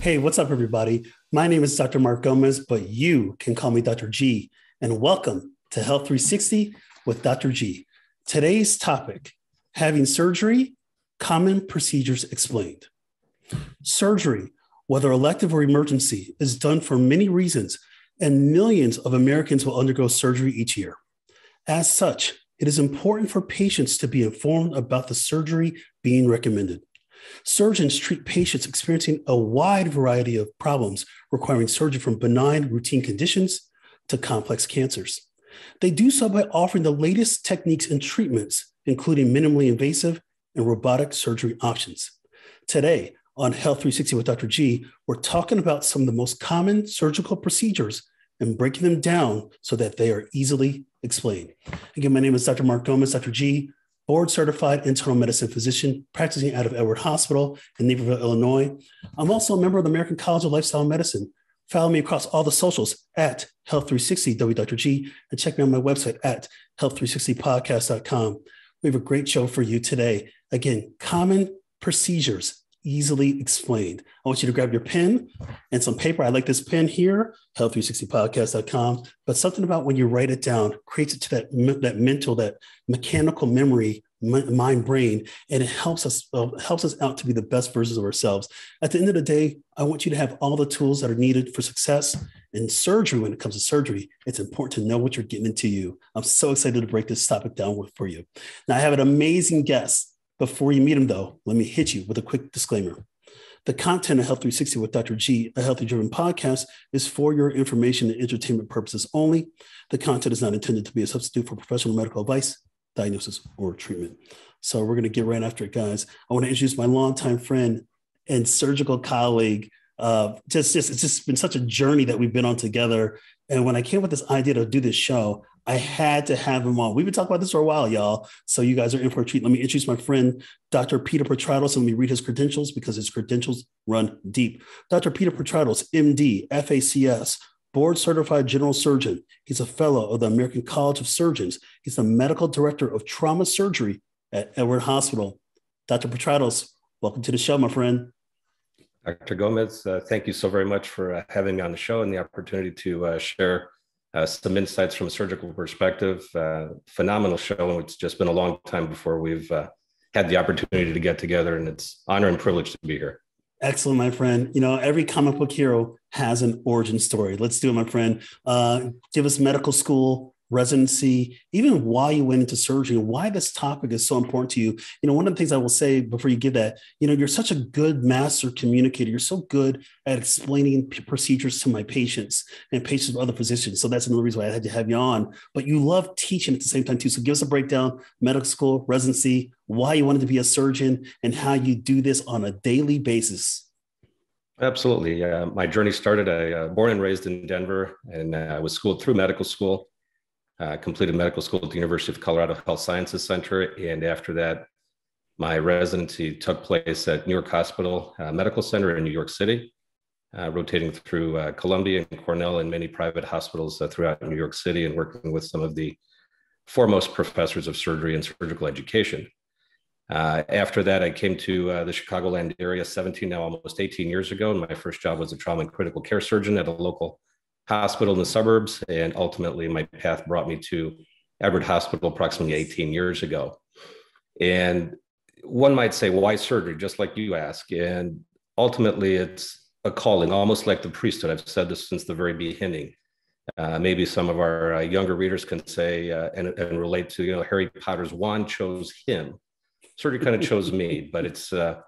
Hey, what's up, everybody? My name is Dr. Mark Gomez, but you can call me Dr. G. And welcome to Health 360 with Dr. G. Today's topic having surgery, common procedures explained. Surgery, whether elective or emergency, is done for many reasons, and millions of Americans will undergo surgery each year. As such, it is important for patients to be informed about the surgery being recommended. Surgeons treat patients experiencing a wide variety of problems requiring surgery from benign routine conditions to complex cancers. They do so by offering the latest techniques and treatments, including minimally invasive and robotic surgery options. Today, on Health 360 with Dr. G, we're talking about some of the most common surgical procedures and breaking them down so that they are easily explained. Again, my name is Dr. Mark Gomez, Dr. G board certified internal medicine physician practicing out of Edward Hospital in Naperville, Illinois. I'm also a member of the American College of Lifestyle Medicine. Follow me across all the socials at Health360 WDrG and check me on my website at health360podcast.com. We have a great show for you today. Again, common procedures easily explained. I want you to grab your pen and some paper. I like this pen here, health360podcast.com, but something about when you write it down creates it to that, that mental, that mechanical memory, mind brain, and it helps us uh, helps us out to be the best versions of ourselves. At the end of the day, I want you to have all the tools that are needed for success in surgery. When it comes to surgery, it's important to know what you're getting into you. I'm so excited to break this topic down for you. Now, I have an amazing guest before you meet him, though, let me hit you with a quick disclaimer. The content of Health 360 with Dr. G, a healthy driven podcast, is for your information and entertainment purposes only. The content is not intended to be a substitute for professional medical advice, diagnosis, or treatment. So we're going to get right after it, guys. I want to introduce my longtime friend and surgical colleague. Uh, just, just, it's just been such a journey that we've been on together. And when I came with this idea to do this show, I had to have him on. We've been talking about this for a while, y'all. So you guys are in for a treat. Let me introduce my friend, Dr. Peter Petratos, and let me read his credentials because his credentials run deep. Dr. Peter Petratos, MD, FACS, board certified general surgeon. He's a fellow of the American College of Surgeons. He's the medical director of trauma surgery at Edward Hospital. Dr. Petratos, welcome to the show, my friend. Dr. Gomez, uh, thank you so very much for uh, having me on the show and the opportunity to uh, share uh, some insights from a surgical perspective. Uh, phenomenal show. and It's just been a long time before we've uh, had the opportunity to get together, and it's honor and privilege to be here. Excellent, my friend. You know, every comic book hero has an origin story. Let's do it, my friend. Uh, give us medical school, residency, even why you went into surgery why this topic is so important to you. You know, one of the things I will say before you give that, you know, you're such a good master communicator. You're so good at explaining p- procedures to my patients and patients of other physicians. So that's another reason why I had to have you on. But you love teaching at the same time too. So give us a breakdown, medical school, residency, why you wanted to be a surgeon, and how you do this on a daily basis. Absolutely. Uh, my journey started, I uh, born and raised in Denver and I uh, was schooled through medical school uh, completed medical school at the University of Colorado Health Sciences Center. And after that, my residency took place at New York Hospital uh, Medical Center in New York City, uh, rotating through uh, Columbia and Cornell and many private hospitals uh, throughout New York City and working with some of the foremost professors of surgery and surgical education. Uh, after that, I came to the Chicagoland area 17, now almost 18 years ago. And my first job was a trauma and critical care surgeon at a local hospital in the suburbs. And ultimately, my path brought me to Edward Hospital approximately 18 years ago. And one might say, why surgery? Just like you ask. And ultimately, it's a calling, almost like the priesthood. I've said this since the very beginning. Uh, maybe some of our uh, younger readers can say uh, and, and, relate to, you know, Harry Potter's wand chose him. Surgery kind of chose me, but it's uh,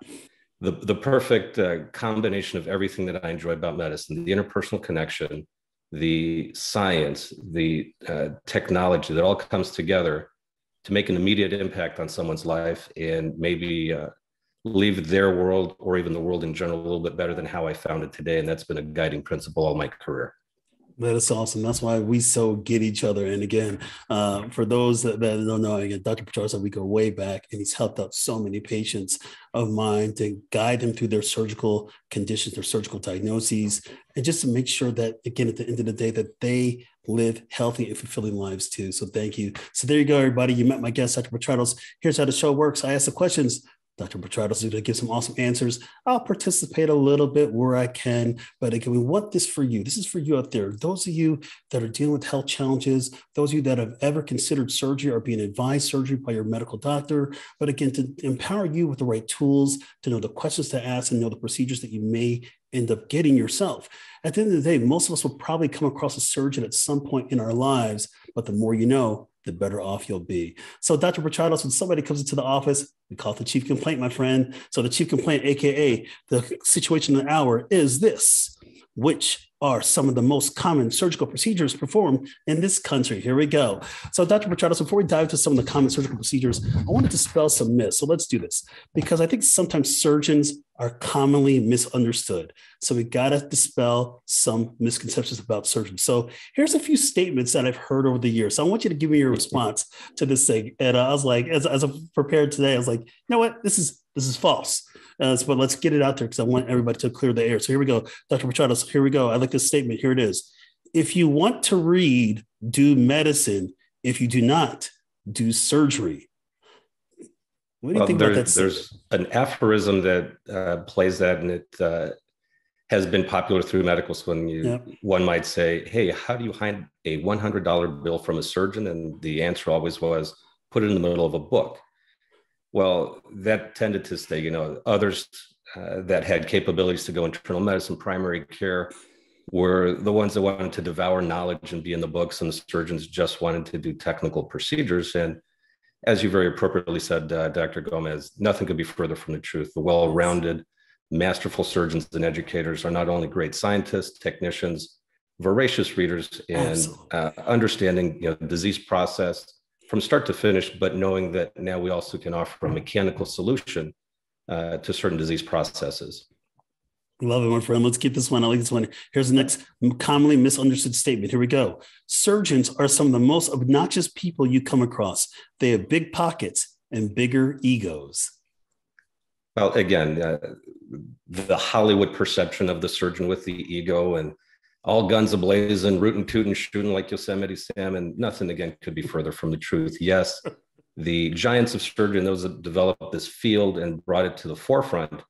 the, the perfect uh, combination of everything that I enjoy about medicine the interpersonal connection, the science, the uh, technology that all comes together to make an immediate impact on someone's life and maybe uh, leave their world or even the world in general a little bit better than how I found it today. And that's been a guiding principle all my career. That is awesome. That's why we so get each other. And again, uh, for those that, that, don't know, again, Dr. Petratos, we go way back, and he's helped out so many patients of mine to guide them through their surgical conditions, their surgical diagnoses, and just to make sure that, again, at the end of the day, that they live healthy and fulfilling lives too. So thank you. So there you go, everybody. You met my guest, Dr. Petratos. Here's how the show works. I ask the questions. Dr. Petratos is going to give some awesome answers. I'll participate a little bit where I can, but again, we want this for you. This is for you out there. Those of you that are dealing with health challenges, those of you that have ever considered surgery or being advised surgery by your medical doctor, but again, to empower you with the right tools to know the questions to ask and know the procedures that you may end up getting yourself. At the end of the day, most of us will probably come across a surgeon at some point in our lives, but the more you know, the better off you'll be. So, Dr. Petratos, when somebody comes into the office, we call it the chief complaint, my friend. So, the chief complaint, AKA the situation in the hour, is this which are some of the most common surgical procedures performed in this country. Here we go. So, Dr. Petratos, before we dive into some of the common surgical procedures, I wanted to spell some myths. So, let's do this because I think sometimes surgeons are commonly misunderstood. So, we got to dispel some misconceptions about surgeons. So, here's a few statements that I've heard over the years. So, I want you to give me your response to this thing. And I was like, as, as I prepared today, I was like, you know what? This is this is false. Uh, but let's get it out there because I want everybody to clear the air. So here we go, Dr. Petratos. Here we go. I like this statement. Here it is. If you want to read, do medicine. If you do not, do surgery. What do you well, think there, about that? There's an aphorism that uh, plays that, and it uh, has been popular through medical school. And you, yep. one might say, "Hey, how do you hide a $100 bill from a surgeon?" And the answer always was, "Put it in the middle of a book." Well, that tended to stay. You know, others uh, that had capabilities to go internal medicine, primary care, were the ones that wanted to devour knowledge and be in the books, and the surgeons just wanted to do technical procedures. And as you very appropriately said, uh, Dr. Gomez, nothing could be further from the truth. The well-rounded, masterful surgeons and educators are not only great scientists, technicians, voracious readers, and uh, understanding you know disease process from start to finish, but knowing that now we also can offer a mechanical solution uh, to certain disease processes. Love it, my friend. Let's keep this one. I like this one. Here's the next commonly misunderstood statement. Here we go. Surgeons are some of the most obnoxious people you come across. They have big pockets and bigger egos. Well, again, uh, the Hollywood perception of the surgeon with the ego and all guns ablazing, rootin' tootin' shooting like Yosemite Sam, and nothing again could be further from the truth. Yes, the giants of surgery those that developed this field and brought it to the forefront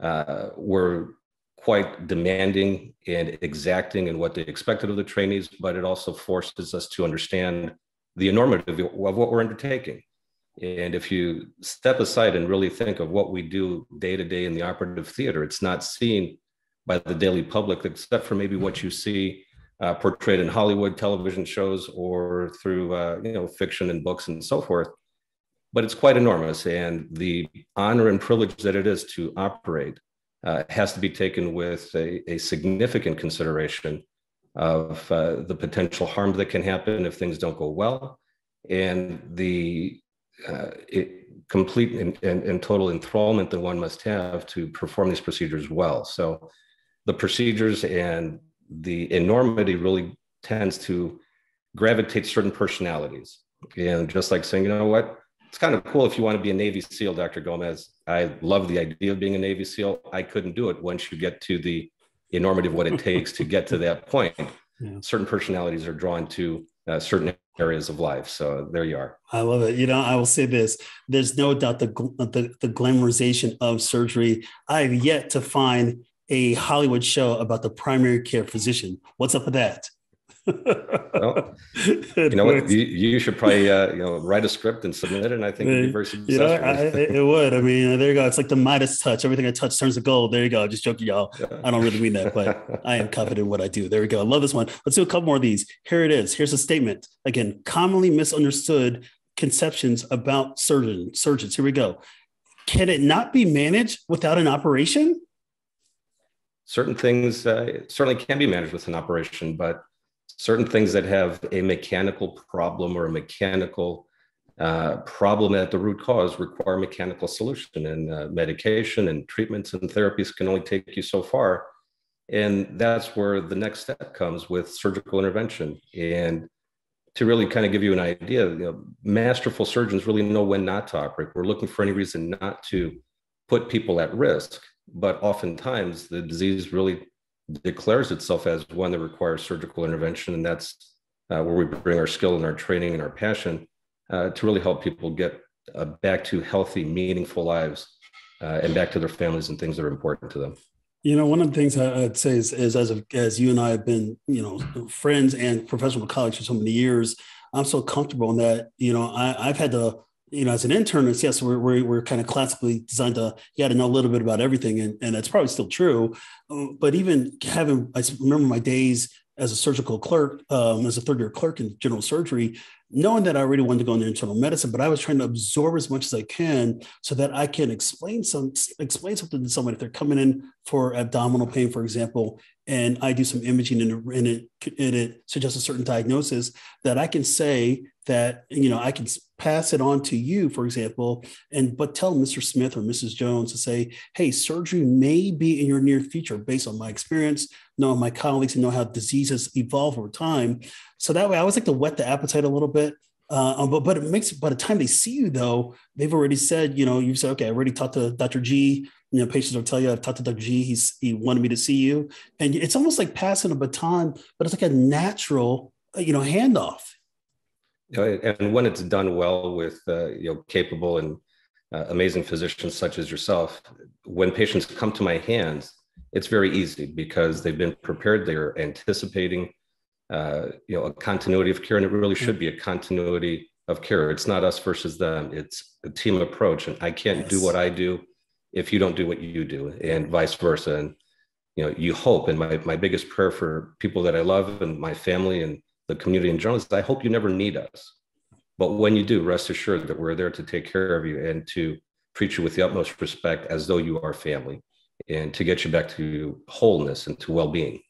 uh, were quite demanding and exacting in what they expected of the trainees, but it also forces us to understand the enormity of what we're undertaking. And if you step aside and really think of what we do day to day in the operative theater, it's not seen by the daily public, except for maybe what you see uh, portrayed in Hollywood television shows or through uh, you know fiction and books and so forth. But it's quite enormous, and the honor and privilege that it is to operate uh, has to be taken with a, a significant consideration of uh, the potential harm that can happen if things don't go well, and the uh, it, complete and, and, and total enthrallment that one must have to perform these procedures well. So the procedures and the enormity really tends to gravitate certain personalities. And just like saying, you know what, it's kind of cool if you want to be a Navy SEAL, Dr. Gomez. I love the idea of being a Navy SEAL. I couldn't do it once you get to the enormity of what it takes to get to that point. Yeah. Certain personalities are drawn to uh, certain areas of life. So there you are. I love it. You know, I will say this: there's no doubt the the, the glamorization of surgery. I've yet to find a Hollywood show about the primary care physician. What's up with that? well, you know what? You, you should probably uh, you know write a script and submit it, and I think it'd be very successful. You know, I, it would. I mean, there you go. It's like the Midas touch. Everything I touch turns to gold. There you go. Just joking, y'all. Yeah. I don't really mean that, but I am confident in what I do. There we go. I love this one. Let's do a couple more of these. Here it is. Here's a statement. Again, commonly misunderstood conceptions about surgeon surgeons. Here we go. Can it not be managed without an operation? Certain things uh, certainly can be managed with an operation, but certain things that have a mechanical problem or a mechanical uh, problem at the root cause require mechanical solution and uh, medication and treatments and therapies can only take you so far And that's where the next step comes with surgical intervention. And to really kind of give you an idea, you know, masterful surgeons really know when not to operate. We're looking for any reason not to put people at risk, but oftentimes the disease really declares itself as one that requires surgical intervention, and that's uh, where we bring our skill and our training and our passion uh, to really help people get uh, back to healthy, meaningful lives uh, and back to their families and things that are important to them. You know, one of the things I'd say is, is as of, as you and I have been, you know, friends and professional colleagues for so many years, I'm so comfortable in that. You know, I, I've had to, you know, as an intern, it's yes, we're, we're, we're kind of classically designed to, you got to know a little bit about everything. And, and that's probably still true. Uh, but even having, I remember my days as a surgical clerk, um, as a third year clerk in general surgery, knowing that I already wanted to go into internal medicine, but I was trying to absorb as much as I can so that I can explain some explain something to someone if they're coming in for abdominal pain, for example, and I do some imaging and it, and it, and it suggests a certain diagnosis that I can say that you know I can pass it on to you, for example, and but tell Mr. Smith or Mrs. Jones to say, hey, surgery may be in your near future based on my experience, knowing my colleagues and know how diseases evolve over time. So that way, I always like to whet the appetite a little bit. Uh, um, but but it makes by the time they see you though, they've already said, you know, you say, okay, I already talked to Dr. G. You know, patients will tell you, I've talked to Dr. G. He's he wanted me to see you, and it's almost like passing a baton, but it's like a natural, you know, handoff and when it's done well with uh, you know capable and uh, amazing physicians such as yourself, when patients come to my hands, it's very easy because they've been prepared. They're anticipating uh, you know a continuity of care, and it really should be a continuity of care. It's not us versus them. It's a team approach, and I can't yes. do what I do if you don't do what you do, and vice versa. And you know, you hope. And my my biggest prayer for people that I love and my family and the community in general is I hope you never need us. But when you do, rest assured that we're there to take care of you and to treat you with the utmost respect as though you are family and to get you back to wholeness and to well-being.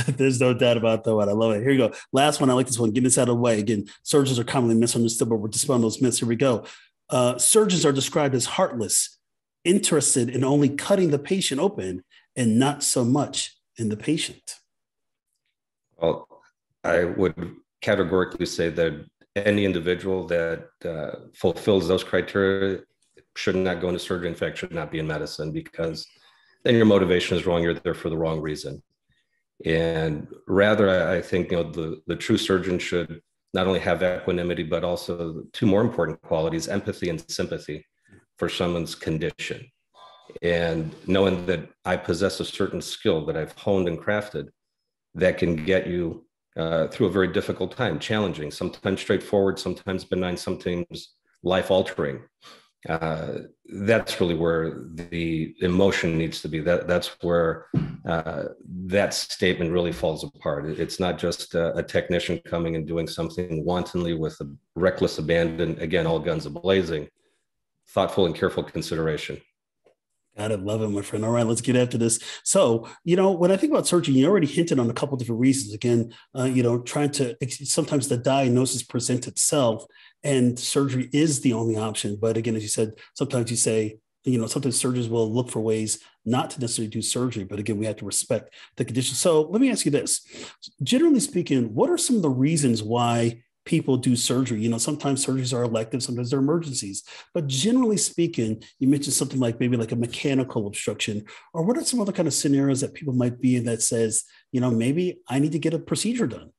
There's no doubt about that one. I love it. Here you go. Last one. I like this one. Get this out of the way. Again, surgeons are commonly misunderstood, but we're dispelling those myths. Here we go. Uh, surgeons are described as heartless, interested in only cutting the patient open and not so much in the patient. Well, I would categorically say that any individual that uh, fulfills those criteria should not go into surgery. In fact, should not be in medicine because then your motivation is wrong. You're there for the wrong reason. And rather, I think you know the the true surgeon should not only have equanimity, but also two more important qualities: empathy and sympathy for someone's condition. And knowing that I possess a certain skill that I've honed and crafted that can get you uh, through a very difficult time, challenging, sometimes straightforward, sometimes benign, sometimes life altering. Uh, that's really where the emotion needs to be. That that's where uh, that statement really falls apart. It's not just a, a, technician coming and doing something wantonly with a reckless abandon. Again, all guns blazing. Thoughtful and careful consideration. Gotta love it, my friend. All right, let's get after this. So, you know, when I think about surgery, you already hinted on a couple different reasons. Again, uh, you know, trying to sometimes the diagnosis presents itself, and surgery is the only option. But again, as you said, sometimes you say, you know, sometimes surgeons will look for ways not to necessarily do surgery. But again, we have to respect the condition. So, let me ask you this: generally speaking, what are some of the reasons why people do surgery. You know, sometimes surgeries are elective, sometimes they're emergencies. But generally speaking, you mentioned something like maybe like a mechanical obstruction, or what are some other kind of scenarios that people might be in that says, you know, maybe I need to get a procedure done?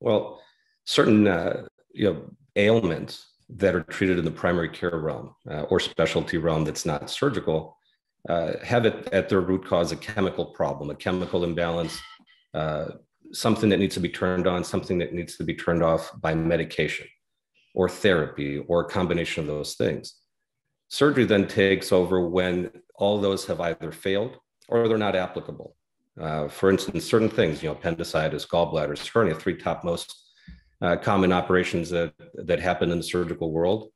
Well, certain uh, you know ailments that are treated in the primary care realm uh, or specialty realm that's not surgical uh, have it at their root cause a chemical problem, a chemical imbalance, uh, something that needs to be turned on, something that needs to be turned off by medication or therapy or a combination of those things. Surgery then takes over when all those have either failed or they're not applicable. Uh, for instance, certain things, you know, appendicitis, gallbladders, hernia, three top most uh, common operations that, that happen in the surgical world,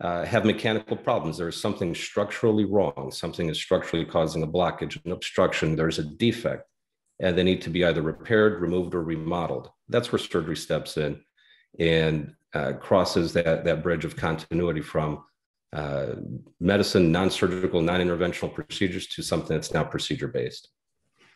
uh, have mechanical problems. There's something structurally wrong. Something is structurally causing a blockage, an obstruction. There's a defect and they need to be either repaired, removed, or remodeled. That's where surgery steps in and uh, crosses that, that bridge of continuity from uh, medicine, non surgical, non interventional procedures to something that's now procedure based.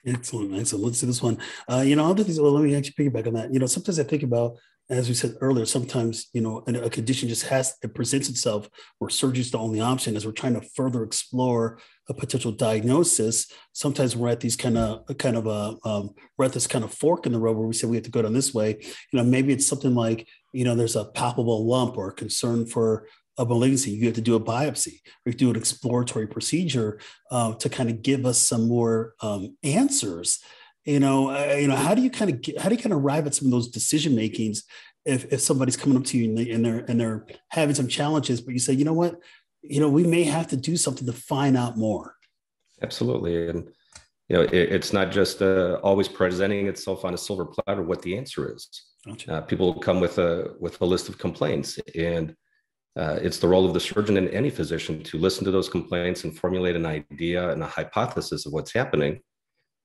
Excellent, excellent. Let's do this one. Uh, you know, other things. Well, let me actually piggyback on that. You know, sometimes I think about, as we said earlier, sometimes you know a condition just has it presents itself where surgery is the only option. As we're trying to further explore a potential diagnosis, sometimes we're at these kind of kind of a um, we're at this kind of fork in the road where we say we have to go down this way. You know, maybe it's something like you know there's a palpable lump or concern for a malignancy, you have to do a biopsy or do an exploratory procedure uh, to kind of give us some more um, answers. You know, uh, you know, how do you kind of get, how do you kind of arrive at some of those decision makings if, if somebody's coming up to you and, they, and they're and they're having some challenges, but you say, you know what, you know, we may have to do something to find out more. Absolutely, and you know, it, it's not just uh, always presenting itself on a silver platter what the answer is. Gotcha. Uh, people come with a with a list of complaints and uh, it's the role of the surgeon and any physician to listen to those complaints and formulate an idea and a hypothesis of what's happening.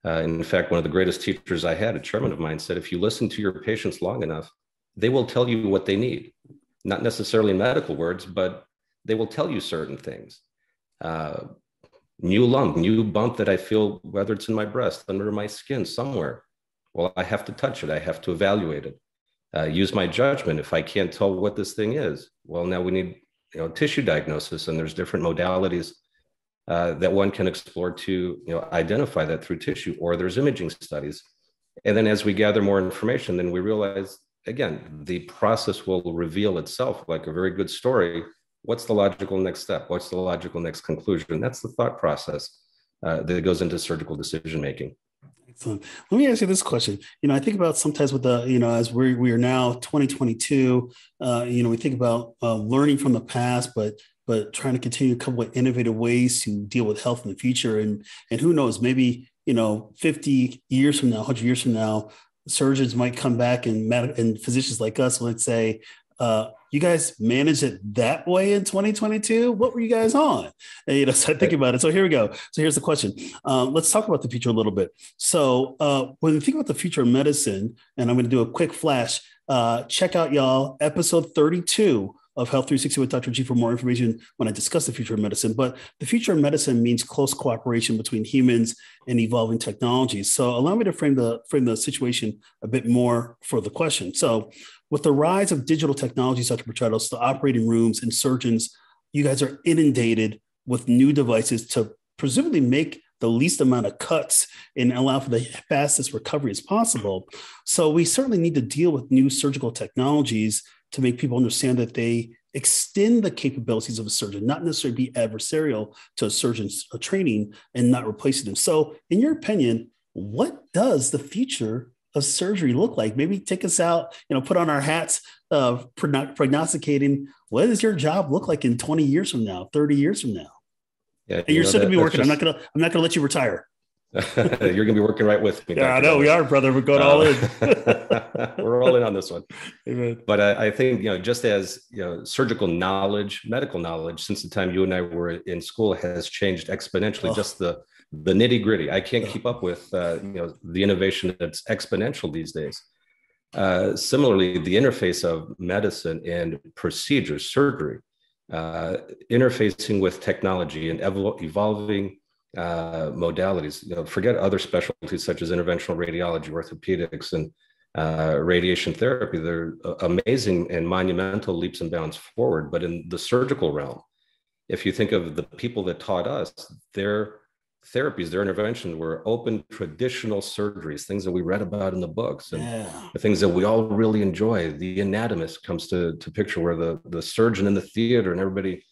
Uh, in fact, one of the greatest teachers I had, a chairman of mine, said if you listen to your patients long enough, they will tell you what they need. Not necessarily medical words, but they will tell you certain things. Uh, new lump, new bump that I feel, whether it's in my breast, under my skin, somewhere. Well, I have to touch it, I have to evaluate it uh, use my judgment if i can't tell what this thing is well now we need you know tissue diagnosis and there's different modalities uh, that one can explore to you know identify that through tissue or there's imaging studies. And then as we gather more information then we realize again the process will reveal itself like a very good story. What's the logical next step? What's the logical next conclusion? That's the thought process uh, that goes into surgical decision making Excellent. Let me ask you this question. You know, I think about sometimes with the, you know, as we we are now 2022, uh, you know, we think about uh, learning from the past, but but trying to continue to come up with innovative ways to deal with health in the future. And and who knows, maybe you know, 50 years from now, 100 years from now, surgeons might come back and and physicians like us would say, uh, you guys managed it that way in 2022. What were you guys on? And, you know, so I think about it. So here we go. So here's the question. Uh, let's talk about the future a little bit. So uh, when we think about the future of medicine, and I'm going to do a quick flash. Uh, check out y'all episode 32 of Health 360 with Dr. G for more information when I discuss the future of medicine. But the future of medicine means close cooperation between humans and evolving technologies. So allow me to frame the frame the situation a bit more for the question. So with the rise of digital technologies, Dr. Petratos, the operating rooms and surgeons, you guys are inundated with new devices to presumably make the least amount of cuts and allow for the fastest recovery as possible. So we certainly need to deal with new surgical technologies to make people understand that they extend the capabilities of a surgeon, not necessarily be adversarial to a surgeon's uh, training and not replacing them. So, in your opinion, what does the future of surgery look like? Maybe take us out, you know, put on our hats, uh, prognosticating what does your job look like in 20 years from now, 30 years from now? Yeah, and you're still gonna be working. Just... I'm not gonna. I'm not gonna let you retire. You're gonna be working right with me. Yeah, I know we are, brother. We're going uh, all in. we're all in on this one. Amen. But I, I, think you know, just as you know, surgical knowledge, medical knowledge, since the time you and I were in school, has changed exponentially. Oh. Just the the nitty gritty. I can't keep up with uh, you know the innovation that's exponential these days. Uh, similarly, the interface of medicine and procedures, surgery, uh, interfacing with technology and evol- evolving uh, modalities. You know, forget other specialties such as interventional radiology, orthopedics, and uh, radiation therapy. They're amazing and monumental leaps and bounds forward. But in the surgical realm, if you think of the people that taught us, their therapies, their interventions were open traditional surgeries, things that we read about in the books, and yeah. the things that we all really enjoy. The anatomist comes to to picture where the the surgeon in the theater and everybody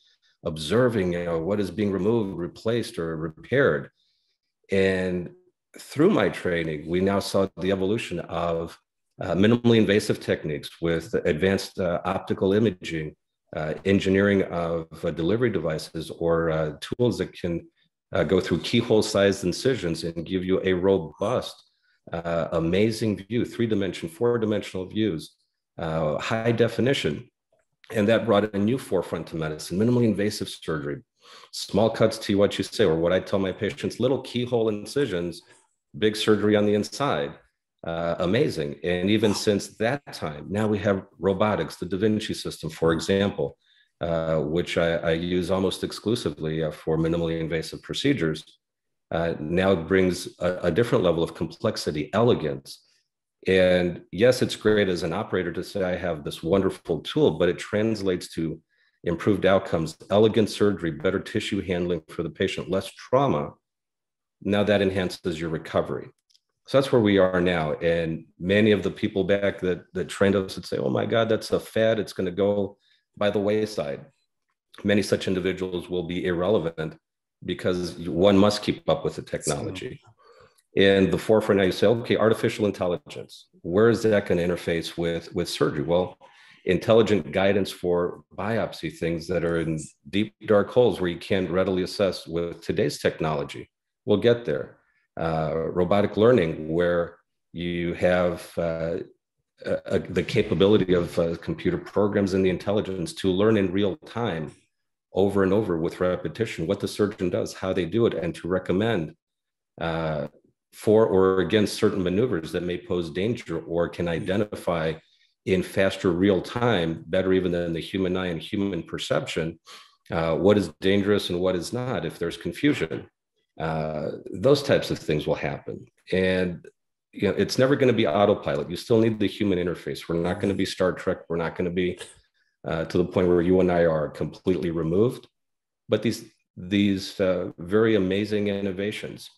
observing you know what is being removed replaced or repaired. And through my training we now saw the evolution of uh, minimally invasive techniques with advanced uh, optical imaging uh, engineering of uh, delivery devices or uh, tools that can uh, go through keyhole sized incisions and give you a robust amazing view three dimension four dimensional views high definition and that brought a new forefront to medicine, minimally invasive surgery, small cuts to what you say, or what I tell my patients, little keyhole incisions, big surgery on the inside. Uh, amazing. And even since that time, now we have robotics, the Da Vinci system, for example, uh, which I, I, use almost exclusively uh, for minimally invasive procedures. uh, now brings a, a, different level of complexity, elegance. And yes, it's great as an operator to say, I have this wonderful tool, but it translates to improved outcomes, elegant surgery, better tissue handling for the patient, less trauma. Now that enhances your recovery. So that's where we are now. And many of the people back that, that trained us would say, oh my God, that's a fad. It's going to go by the wayside. Many such individuals will be irrelevant because one must keep up with the technology. In the forefront now, you say, okay, artificial intelligence. Where is that going to interface with with surgery? Well, intelligent guidance for biopsy things that are in deep dark holes where you can't readily assess with today's technology. We'll get there. Uh, robotic learning, where you have uh, the capability of uh, computer programs and the intelligence to learn in real time over and over with repetition what the surgeon does, how they do it, and to recommend uh, for or against certain maneuvers that may pose danger or can identify in faster real time, better even than the human eye and human perception, uh, what is dangerous and what is not if there's confusion. Uh, those types of things will happen. And you know, it's never going to be autopilot. You still need the human interface. We're not going to be Star Trek. We're not going to be uh, to the point where you and I are completely removed. But these these uh, very amazing innovations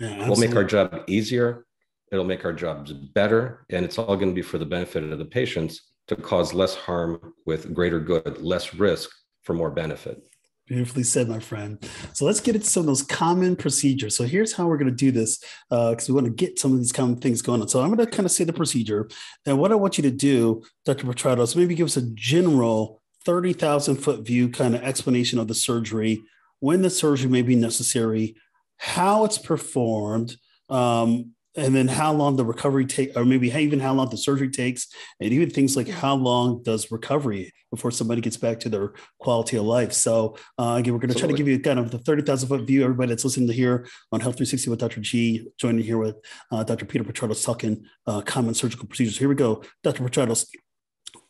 yeah, will make our job easier. It'll make our jobs better, and it's all going to be for the benefit of the patients to cause less harm with greater good, less risk for more benefit. Beautifully said, my friend. So let's get into some of those common procedures. So here's how we're going to do this because uh, we want to get some of these common things going on. So I'm going to kind of say the procedure. And what I want you to do, Dr. Petrato, is maybe give us a general 30,000 foot view kind of explanation of the surgery, when the surgery may be necessary, how it's performed, um, and then how long the recovery take or maybe even how long the surgery takes and even things like how long does recovery before somebody gets back to their quality of life. So uh, again we're going to try to give you kind of the 30000 foot view. Everybody that's listening to here on health 360 with dr g joining here with uh, dr peter petratos talking uh, common surgical procedures. Here we go. Dr petratos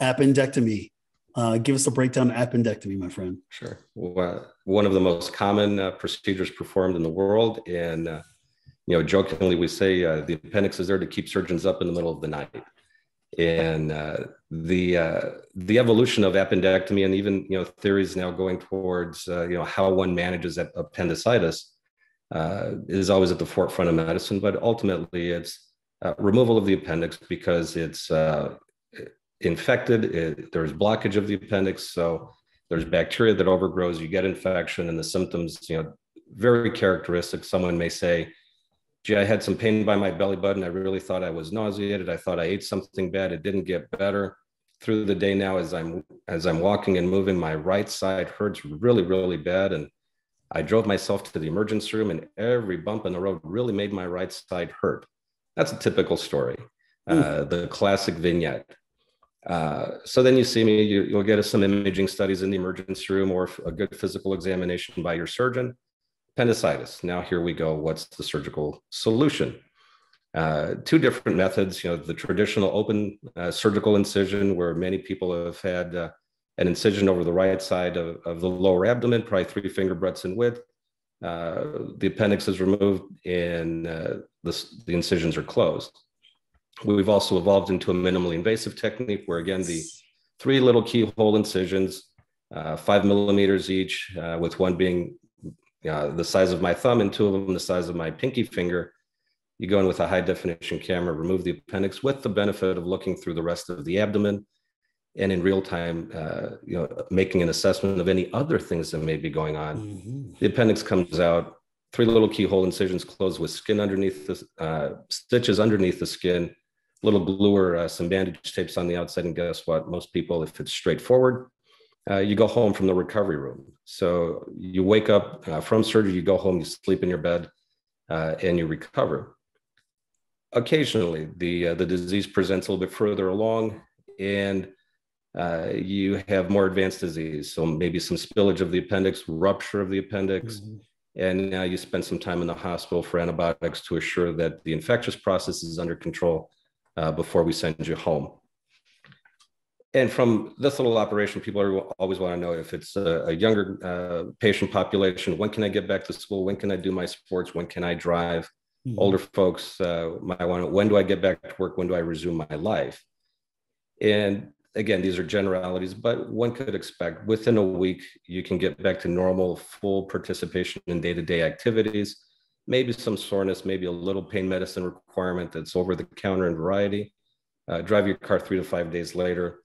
appendectomy uh, give us a breakdown of appendectomy, my friend. Sure. Well, one of the most common uh, procedures performed in the world, and uh, you know, jokingly, we say uh, the appendix is there to keep surgeons up in the middle of the night. And uh, the uh, the evolution of appendectomy and even you know theories now going towards you know how one manages appendicitis is always at the forefront of medicine. But ultimately, it's removal of the appendix because it's infected. It, there's blockage of the appendix, so there's bacteria that overgrows. You get infection, and the symptoms you know very characteristic. Someone may say gee, I had some pain by my belly button. I really thought I was nauseated. I thought I ate something bad. It didn't get better. Through the day now, as I'm as I'm walking and moving, my right side hurts really, really bad. And I drove myself to the emergency room, and every bump in the road really made my right side hurt. That's a typical story, mm. uh, the classic vignette. Uh, so then you see me, you, will get some imaging studies in the emergency room or a good physical examination by your surgeon appendicitis. Now here we go. What's the surgical solution? Uh, two different methods. You know, the traditional open uh, surgical incision, where many people have had uh, an incision over the right side of, of, the lower abdomen, probably three finger breadths in width. Uh, the appendix is removed and the, the incisions are closed. We've also evolved into a minimally invasive technique where, again, the three little keyhole incisions, uh, five millimeters each, with one being uh, the size of my thumb and two of them the size of my pinky finger. You go in with a high definition camera, remove the appendix with the benefit of looking through the rest of the abdomen and in real time, uh, you know, making an assessment of any other things that may be going on. Mm-hmm. The appendix comes out, three little keyhole incisions closed with skin underneath the uh, stitches underneath the skin, little glue or uh, some bandage tapes on the outside. And guess what? Most people, if it's straightforward, uh, you go home from the recovery room. So you wake up uh, from surgery, you go home, you sleep in your bed, uh, and you recover. Occasionally, the uh, the disease presents a little bit further along, and uh, you have more advanced disease. So maybe some spillage of the appendix, rupture of the appendix, mm-hmm. and now you spend some time in the hospital for antibiotics to assure that the infectious process is under control uh, before we send you home and from this little operation, people always want to know if it's a, a younger uh, patient population. When can I get back to school? When can I do my sports? When can I drive? Mm-hmm. Older folks uh, might want to. When do I get back to work? When do I resume my life? And again, these are generalities, but one could expect within a week you can get back to normal, full participation in day-to-day activities. Maybe some soreness, maybe a little pain medicine requirement that's over the counter in variety. Uh, drive your car three to five days later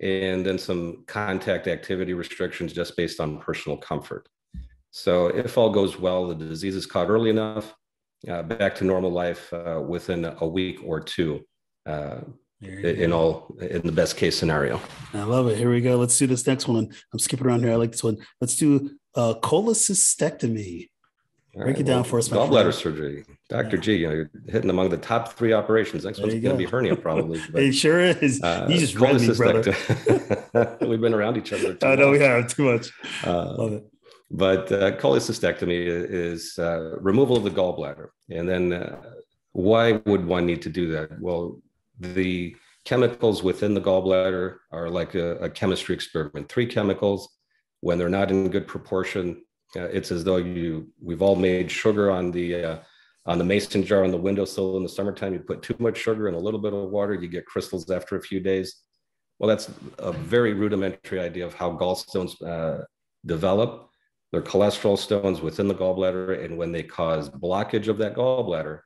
and then some contact activity restrictions just based on personal comfort. So if all goes well, the disease is caught early enough, uh, back to normal life uh, within a week or two. Uh, in all, in the best case scenario. I love it. Here we go. Let's do this next one. I'm skipping around here. I like this one. Let's do uh, Break right, it down well, for us. Gallbladder surgery. Dr. Yeah. G, you know, you're hitting among the top three operations. Next one's going to be hernia, probably. But, it sure is. Uh, you just read me, brother. We've been around each other. I know we have too much. Uh, Love it. But uh, cholecystectomy is uh, removal of the gallbladder. And then uh, why would one need to do that? Well, the chemicals within the gallbladder are like a, a chemistry experiment. Three chemicals, when they're not in good proportion, uh, it's as though you we've all made sugar on the uh, on the mason jar on the windowsill in the summertime. You put too much sugar and a little bit of water, you get crystals after a few days. Well, that's a very rudimentary idea of how gallstones uh, develop. They're cholesterol stones within the gallbladder, and when they cause blockage of that gallbladder,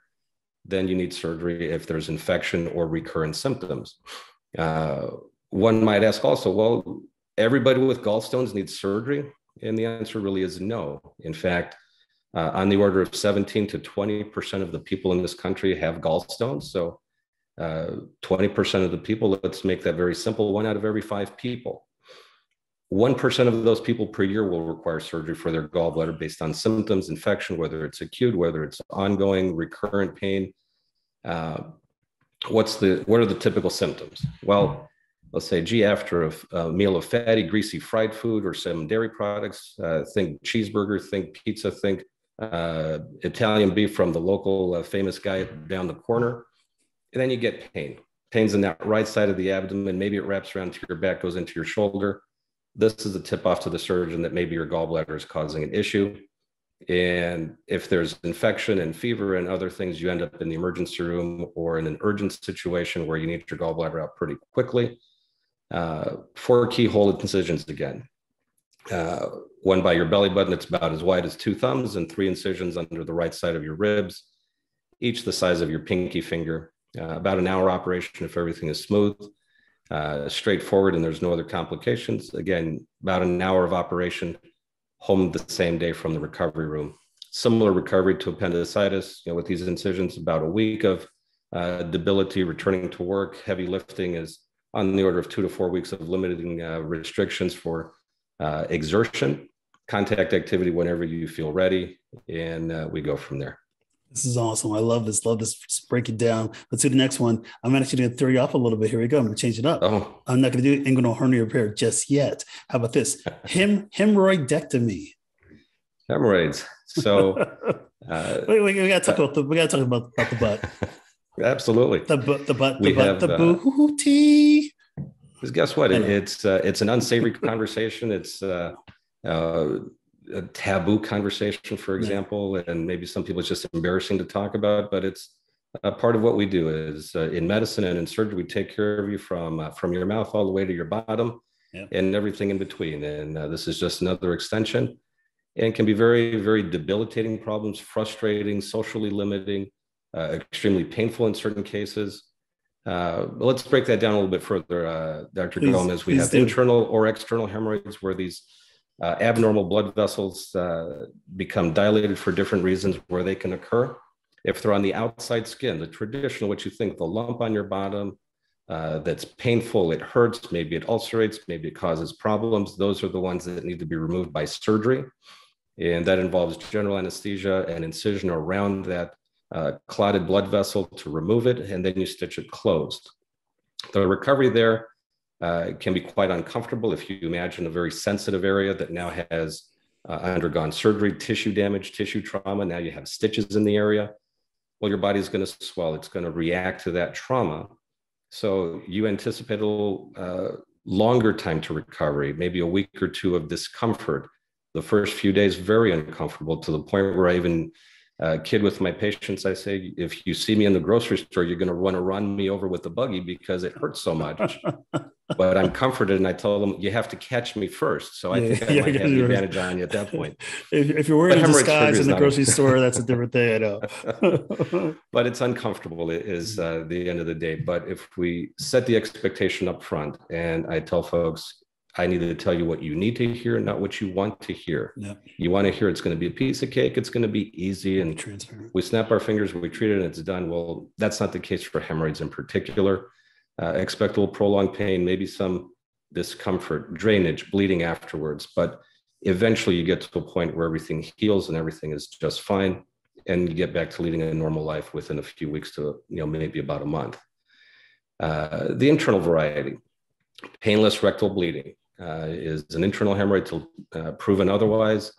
then you need surgery if there's infection or recurrent symptoms. Uh, one might ask also, well, everybody with gallstones needs surgery? And the answer really is no. In fact, uh, on the order of 17 to 20% of the people in this country have gallstones. So uh, 20% of the people, let's make that very simple, one out of every five people. 1% of those people per year will require surgery for their gallbladder based on symptoms, infection, whether it's acute, whether it's ongoing, recurrent pain. Uh, what's the, what are the typical symptoms? Well, let's say, gee, after a, a, meal of fatty, greasy fried food or some dairy products, uh, think cheeseburger, think pizza, think uh, Italian beef from the local uh, famous guy down the corner. And then you get pain. Pain's in that right side of the abdomen. Maybe it wraps around to your back, goes into your shoulder. This is a tip off to the surgeon that maybe your gallbladder is causing an issue. And if there's infection and fever and other things, you end up in the emergency room or in an urgent situation where you need your gallbladder out pretty quickly. Uh, four keyhole incisions again. Uh, one by your belly button that's about as wide as two thumbs, and three incisions under the right side of your ribs, each the size of your pinky finger. Uh, about an hour operation if everything is smooth, uh, straightforward, and there's no other complications. Again, about an hour of operation, home the same day from the recovery room. Similar recovery to appendicitis, you know, with these incisions, about a week of uh, debility, returning to work, heavy lifting is on the order of two to four weeks of limiting uh, restrictions for uh, exertion, contact activity whenever you feel ready, and uh, we go from there. This is awesome. I love this. Love this. Just break it down. Let's do the next one. I'm actually going to throw you off a little bit. Here we go. I'm going to change it up. Oh. I'm not going to do inguinal hernia repair just yet. How about this? Hem hemorrhoidectomy. Hemorrhoids. So uh, wait, wait, we got to talk about the we got to talk about, about the butt. Absolutely. The butt, the butt, the butt, the uh, booty. Because guess what? It, it's uh, it's an unsavory conversation. It's uh, uh, a taboo conversation, for example, yeah. and maybe some people it's just embarrassing to talk about. But it's a part of what we do. Is uh, in medicine and in surgery, we take care of you from uh, from your mouth all the way to your bottom, yeah. and everything in between. And uh, this is just another extension, and can be very very debilitating problems, frustrating, socially limiting extremely painful in certain cases. Uh, let's break that down a little bit further, uh, Dr. Please, Gomez. We have do. internal or external hemorrhoids where these uh, abnormal blood vessels uh, become dilated for different reasons where they can occur. If they're on the outside skin, the traditional, what you think, the lump on your bottom uh, that's painful, it hurts, maybe it ulcerates, maybe it causes problems, those are the ones that need to be removed by surgery. And that involves general anesthesia and incision around that uh, clotted blood vessel to remove it, and then you stitch it closed. The recovery there uh, can be quite uncomfortable if you imagine a very sensitive area that now has uh, undergone surgery, tissue damage, tissue trauma. Now you have stitches in the area. Well, your body's going to swell. It's going to react to that trauma. So you anticipate it'll uh, longer time to recovery, maybe a week or two of discomfort. The first few days, very uncomfortable to the point where I even uh, kid with my patients, I say, if you see me in the grocery store, you're going to want to run me over with the buggy because it hurts so much. but I'm comforted, and I tell them you have to catch me first. So I yeah, think I yeah, might have the advantage on you at that point. If, if you're wearing a disguise in the grocery store, that's a different thing. I know. but it's uncomfortable. It is uh, the end of the day. But if we set the expectation up front, and I tell folks, I need to tell you what you need to hear, not what you want to hear. Yep. You want to hear it's going to be a piece of cake, it's going to be easy, and transparent. We snap our fingers, we treat it, and it's done. Well, that's not the case for hemorrhoids in particular. Uh, expectable prolonged pain, maybe some discomfort, drainage, bleeding afterwards, but eventually you get to a point where everything heals and everything is just fine, and you get back to leading a normal life within a few weeks to you know maybe about a month. Uh, the internal variety, painless rectal bleeding uh, is an internal hemorrhoid till uh, proven otherwise.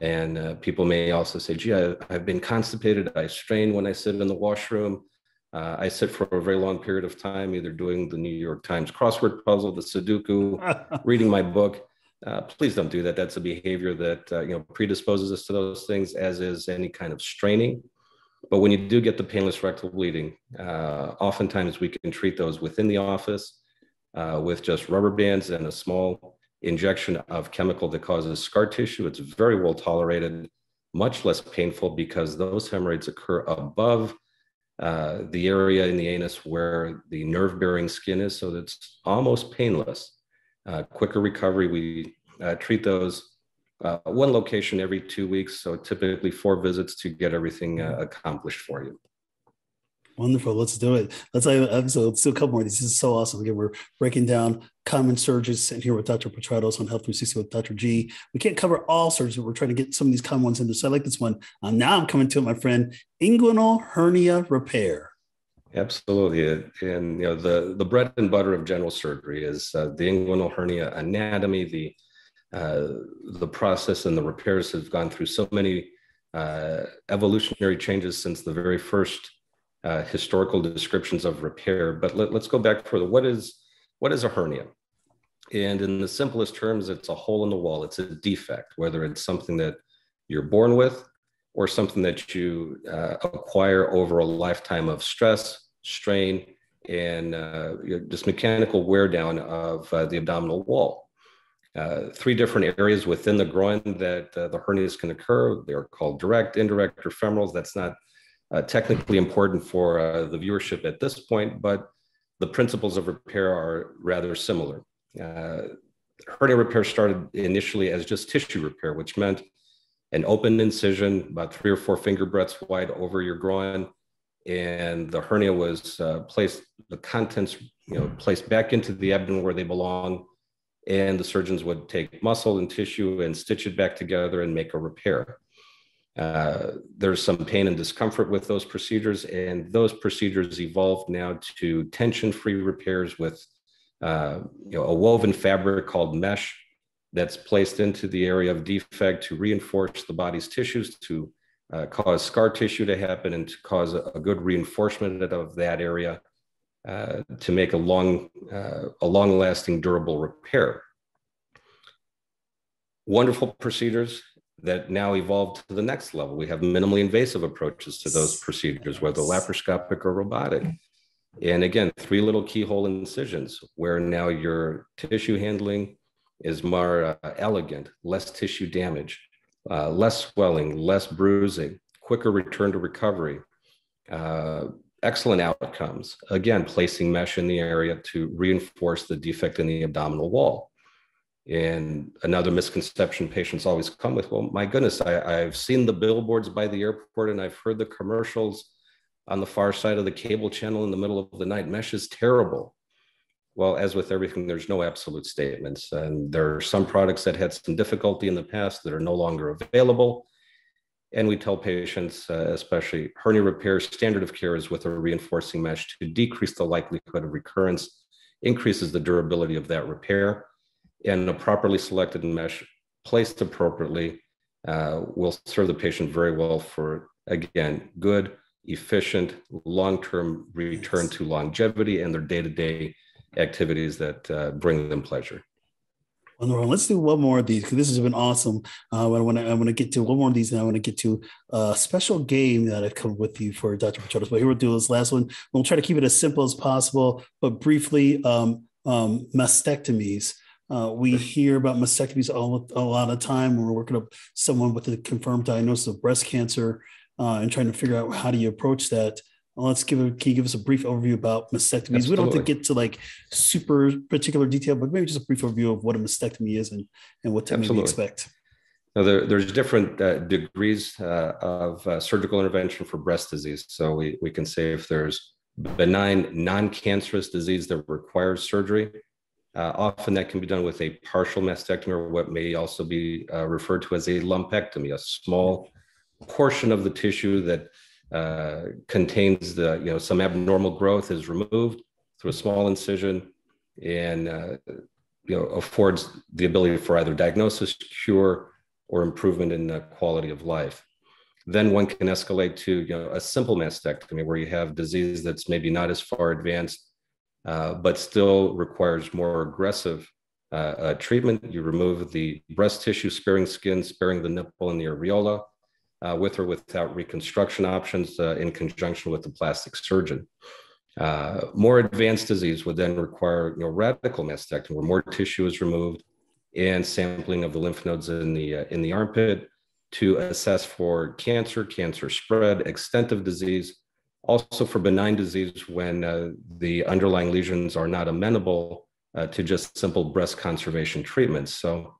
And uh, people may also say, gee, I, have been constipated. I strain when I sit in the washroom. Uh, I sit for a very long period of time, either doing the New York Times crossword puzzle, the Sudoku, reading my book. Uh, please don't do that. That's a behavior that uh, you know predisposes us to those things, as is any kind of straining. But when you do get the painless rectal bleeding, oftentimes we can treat those within the office uh, with just rubber bands and a small injection of chemical that causes scar tissue. It's very well tolerated, much less painful because those hemorrhoids occur above uh, the area in the anus where the nerve bearing skin is. So it's almost painless. Uh, quicker recovery. We uh, treat those uh, one location every two weeks. So typically four visits to get everything uh, accomplished for you. Wonderful. Let's do it. Let's so let's do a couple more. This is so awesome. Again, we're breaking down common surgeries and here with Dr. Petratos on Health 360 with Dr. G. We can't cover all surgeries, but we're trying to get some of these common ones into. So I like this one. Um, now I'm coming to it, my friend, inguinal hernia repair. Absolutely, and you know the the bread and butter of general surgery is uh, the inguinal hernia anatomy. The uh, the process and the repairs have gone through so many uh, evolutionary changes since the very first uh, historical descriptions of repair. But let, us go back further. What is what is a hernia? And in the simplest terms, it's a hole in the wall. It's a defect, whether it's something that you're born with or something that you uh, acquire over a lifetime of stress, strain, and uh, just mechanical wear down of uh, the abdominal wall. Uh, three different areas within the groin that uh, the hernias can occur. They're called direct, indirect, or femorals. That's not uh, technically important for uh, the viewership at this point, but the principles of repair are rather similar. Uh, hernia repair started initially as just tissue repair, which meant an open incision about three or four finger breadths wide over your groin, and the hernia was uh, placed, the contents, you know, placed back into the abdomen where they belong, and the surgeons would take muscle and tissue and stitch it back together and make a repair. Uh, there's some pain and discomfort with those procedures, and those procedures evolved now to tension-free repairs with uh, you know, a woven fabric called mesh that's placed into the area of defect to reinforce the body's tissues, to uh, cause scar tissue to happen, and to cause a, a good reinforcement of that area uh, to make a long, uh, a long-lasting, durable repair. Wonderful procedures that now evolved to the next level. We have minimally invasive approaches to those procedures, whether laparoscopic or robotic. And again, three little keyhole incisions where now your tissue handling is more uh, elegant, less tissue damage, uh, less swelling, less bruising, quicker return to recovery, uh, excellent outcomes. Again, placing mesh in the area to reinforce the defect in the abdominal wall. And another misconception patients always come with, well, my goodness, I, I've seen the billboards by the airport and I've heard the commercials on the far side of the cable channel in the middle of the night. Mesh is terrible. Well, as with everything, there's no absolute statements. And there are some products that had some difficulty in the past that are no longer available. And we tell patients, uh, especially hernia repair, standard of care is with a reinforcing mesh to decrease the likelihood of recurrence, increases the durability of that repair and a properly selected mesh placed appropriately uh, will serve the patient very well for, again, good, efficient, long term return to longevity and their day to day activities that uh, bring them pleasure. Wonderful. Let's do one more of these because this has been awesome. Uh, I want to I want to get to one more of these, and I want to get to a special game that I've come with you for Dr. Petratos. But here we'll do this last one. We'll try to keep it as simple as possible, but briefly, um, um, mastectomies. Uh, we hear about mastectomies all, a lot of time when we're working up someone with a confirmed diagnosis of breast cancer uh, and trying to figure out how do you approach that. Let's give a can you give us a brief overview about mastectomies? Absolutely. we don't have to get to like super particular detail but maybe just a brief overview of what a mastectomy is and and what to maybe expect. Now there, there's different uh, degrees uh, of uh, surgical intervention for breast disease. So we, we can say if there's benign non-cancerous disease that requires surgery uh, often that can be done with a partial mastectomy or what may also be uh, referred to as a lumpectomy a small portion of the tissue that uh, contains the, you know, some abnormal growth is removed through a small incision and, uh, you know, affords the ability for either diagnosis, cure, or improvement in the quality of life. Then one can escalate to, you know, a simple mastectomy where you have disease that's maybe not as far advanced, uh, but still requires more aggressive uh, uh, treatment. You remove the breast tissue, sparing skin, sparing the nipple and the areola, uh, with or without reconstruction options uh, in conjunction with the plastic surgeon. More advanced disease would then require you know, radical mastectomy, where more tissue is removed and sampling of the lymph nodes in the, in the armpit to assess for cancer, cancer spread, extent of disease, also for benign disease when uh, the underlying lesions are not amenable uh, to just simple breast conservation treatments. So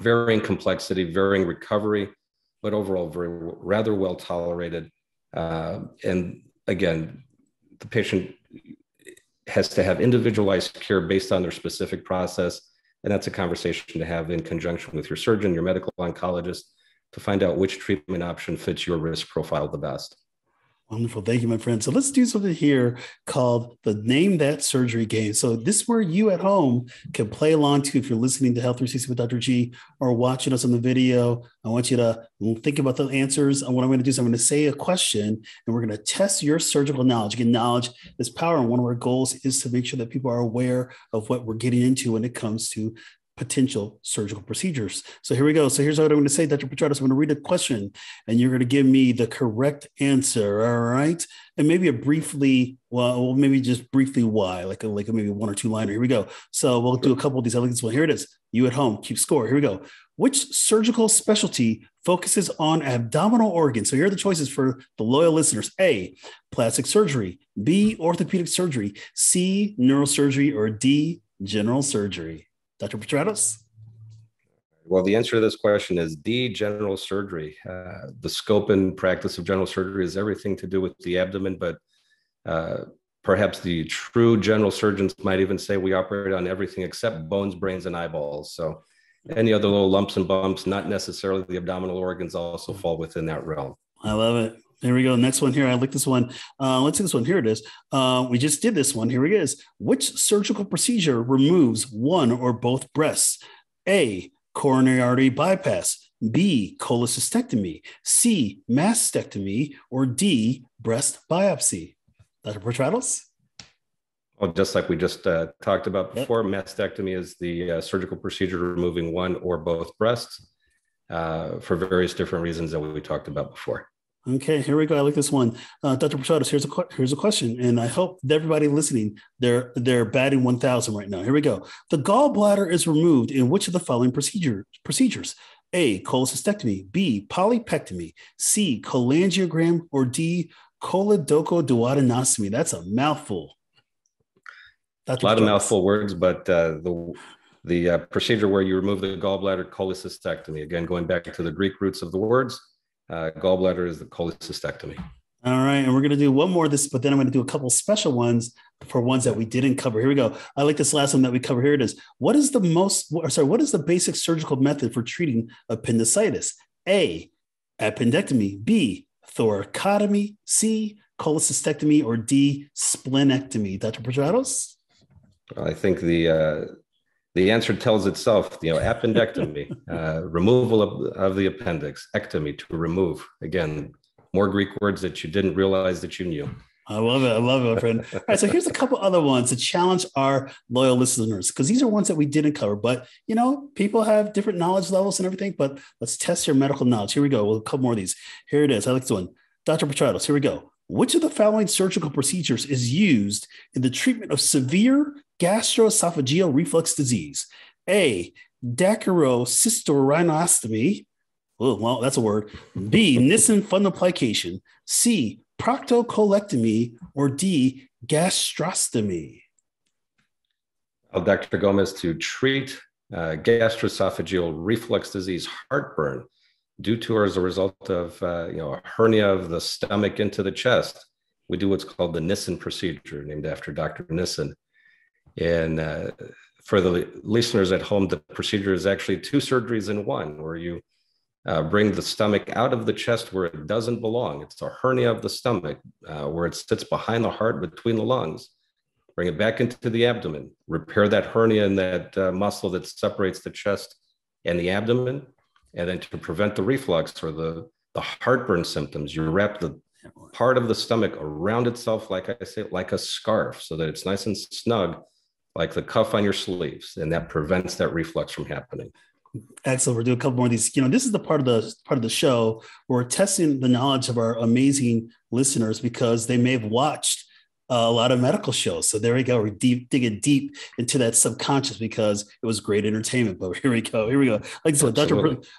varying complexity, varying recovery, but overall very rather well tolerated. Uh, and again, the patient has to have individualized care based on their specific process. And that's a conversation to have in conjunction with your surgeon, your medical oncologist, to find out which treatment option fits your risk profile the best. Wonderful. Thank you, my friend. So let's do something here called the Name That Surgery game. So this is where you at home can play along to if you're listening to Health 360 with Dr. G or watching us on the video. I want you to think about the answers. And what I'm going to do is I'm going to say a question and we're going to test your surgical knowledge. Again, knowledge is power. And one of our goals is to make sure that people are aware of what we're getting into when it comes to potential surgical procedures. So here we go. So here's what I'm going to say, Dr. Petratos. I'm going to read a question and you're going to give me the correct answer. All right. And maybe a briefly, well, maybe just briefly why, like a, like a maybe one or two liner. Here we go. So we'll do a couple of these. I like this one. Here it is. You at home, keep score. Here we go. Which surgical specialty focuses on abdominal organs? So here are the choices for the loyal listeners. A, plastic surgery. B, orthopedic surgery. C, neurosurgery. Or D, general surgery. Dr. Petratos? Well, the answer to this question is D, general surgery. Uh, the scope and practice of general surgery is everything to do with the abdomen, but uh, perhaps the true general surgeons might even say we operate on everything except bones, brains, and eyeballs. So any other little lumps and bumps, not necessarily the abdominal organs, also fall within that realm. I love it. There we go. Next one here. I like this one. Uh, let's see this one. Here it is. Uh, we just did this one. Here it is. Which surgical procedure removes one or both breasts? A. Coronary artery bypass. B. Cholecystectomy. C. Mastectomy. Or D. Breast biopsy. Dr. Petratos? Well, just like we just uh, talked about before, yep. mastectomy is the uh, surgical procedure removing one or both breasts uh, for various different reasons that we talked about before. Okay, here we go. I like this one, uh, Dr. Petratos. Here's a here's a question, and I hope everybody listening they're they're batting one thousand right now. Here we go. The gallbladder is removed in which of the following procedure procedures? A. Cholecystectomy. B. Polypectomy. C. Cholangiogram. Or D. Choledochoduodenostomy. That's a mouthful. Dr. A lot of mouthful words, but uh, the the uh, procedure where you remove the gallbladder cholecystectomy. Again, going back to the Greek roots of the words uh, gallbladder is the cholecystectomy. All right, and we're going to do one more of this, but then I'm going to do a couple special ones for ones that we didn't cover. Here we go. I like this last one that we cover. Here it is. What is the most, or sorry, what is the basic surgical method for treating appendicitis? A, appendectomy. B, thoracotomy. C, cholecystectomy. Or D, splenectomy. Dr. Petratos? I think the uh, the answer tells itself. You know, appendectomy, uh, removal of, of the appendix, ectomy to remove. Again, more Greek words that you didn't realize that you knew. I love it. I love it, my friend. All right. So here's a couple other ones to challenge our loyal listeners because these are ones that we didn't cover. But you know, people have different knowledge levels and everything. But let's test your medical knowledge. Here we go. We'll a couple more of these. Here it is. I like this one. Dr. Petratos, here we go. Which of the following surgical procedures is used in the treatment of severe gastroesophageal reflux disease? A. Dacryocystosorhinostomy. Oh, well, that's a word. B. Nissen fundoplication. C proctocolectomy, or D, gastrostomy? Well, Dr. Gomez, to treat uh, gastroesophageal reflux disease, heartburn, due to or as a result of uh, you know a hernia of the stomach into the chest, we do what's called the Nissen procedure, named after Dr. Nissen. And uh, for the listeners at home, the procedure is actually two surgeries in one, where you uh, bring the stomach out of the chest where it doesn't belong. It's a hernia of the stomach uh, where it sits behind the heart between the lungs. Bring it back into the abdomen, repair that hernia and that uh, muscle that separates the chest and the abdomen. And then to prevent the reflux or the, the heartburn symptoms, you wrap the part of the stomach around itself, like I say, like a scarf, so that it's nice and snug, like the cuff on your sleeves. And that prevents that reflux from happening. Excellent. We're doing a couple more of these. You know, this is the part of the part of the show where we're testing the knowledge of our amazing listeners because they may have watched a lot of medical shows. So there we go. We're deep digging deep into that subconscious because it was great entertainment. But here we go. Here we go. I like this one, Dr.